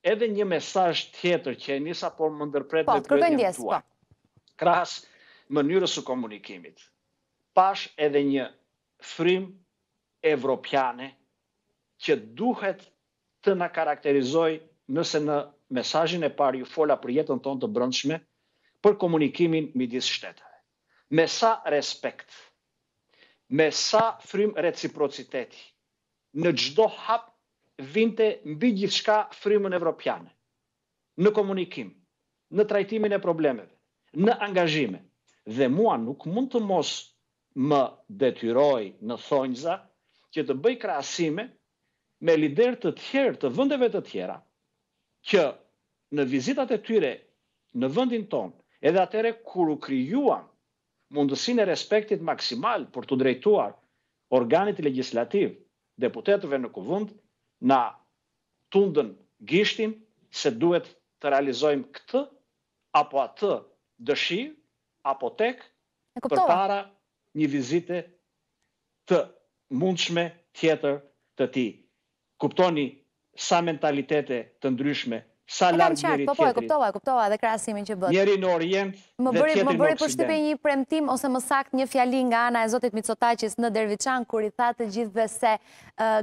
Edhe një mesazh tjetër që e nisa por më ndërpretë po, me pyetjen tuaj. Po. Krahas mënyrës së komunikimit. Pashë edhe një frymë evropiane që duhet të na karakterizojë nëse në mesazhin e parë ju fola për jetën tonë të brendshme, për komunikimin midis shteteve. Me sa respekt, me sa frymë reciprociteti, Në çdo hap vinte mbi gjithçka frymën evropiane. Në komunikim, në trajtimin e problemeve, në angazhime. Dhe mua nuk mund të mos më detyrojë në thonjza që të bëj krahasime me liderë të tjerë të vendeve të tjera që në vizitat e tyre në vendin tonë, edhe atëherë kur u krijuam mundësinë e respektit maksimal për t'u drejtuar organit legjislativ, deputetëve në Kuvend, na tundën gishtin se duhet të realizojmë këtë apo atë dëshirë apo tek përpara një vizite të mundshme tjetër të tij. Kuptoni sa mentalitete të ndryshme, sa larg njëri-tjetrit. Po e kam qartë, po po e kuptova, e kuptova edhe krahasimin që bëtë. Njëri në Orient dhe tjetri në Oksident. Më bëri përshtypje një premtim ose më saktë një fjali nga ana e zotit Micotaqis në Derviçan kur i tha të gjithëve se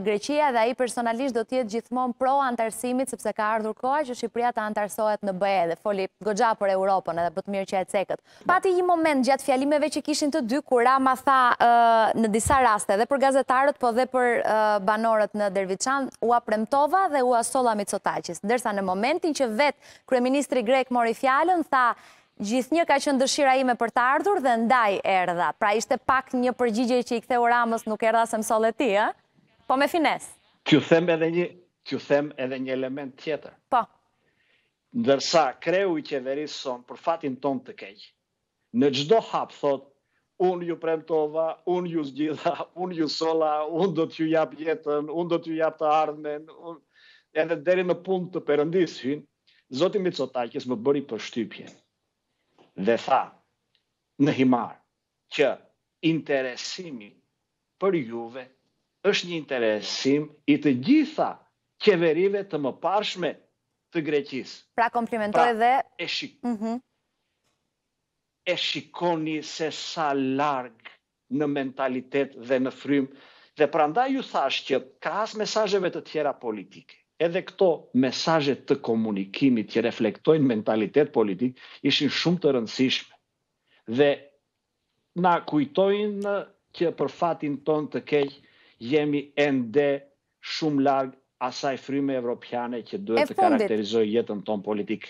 Greqia dhe ai personalisht do të jetë gjithmonë pro anëtarësimit sepse ka ardhur koha që Shqipëria të anëtarësohet në BE dhe foli goxha për Europën edhe për të mirë që e cekët. Pati një moment gjatë fjalimeve që kishin të dy, kur Rama tha në disa raste dhe për gazetarët, po dhe për banorët në Derviçan, ua premtova dhe ua solla Micotaqis. Ndërsa në momentin që vetë kryeministri grek mori fjalën, tha gjithnjë ka qenë dëshira ime për të ardhur dhe ndaj erdha. Pra ishte pak një përgjigje që i ktheu Ramës nuk erdha se më solle ti, ë? Po me finesë. T'ju them edhe një, t'ju them edhe një element tjetër. Po. Ndërsa kreu i qeverisë sonë për fatin tonë të keq, në çdo hap thotë unë ju premtova, unë ju zgjidha, unë ju solla, unë do t'ju jap jetën, unë do t'ju jap të ardhmen, unë edhe deri në punë të Perëndisë hyn, zoti Micotakis më bëri përshtypje dhe tha në Himarë, që interesimi për juve është një interesim i të gjitha qeverive të mëparshme të Greqisë. Pra komplimentoi dhe Pra e shikoni se sa larg në mentalitet dhe në frymë dhe prandaj ju thashë që krahas mesazheve të tjera politike, edhe këto mesazhe të komunikimit që reflektojnë mentalitet politik ishin shumë të rëndësishme dhe na kujtojnë që për fatin tonë të keq jemi ende shumë larg asaj fryme evropiane që duhet të karakterizojë jetën tonë politikë.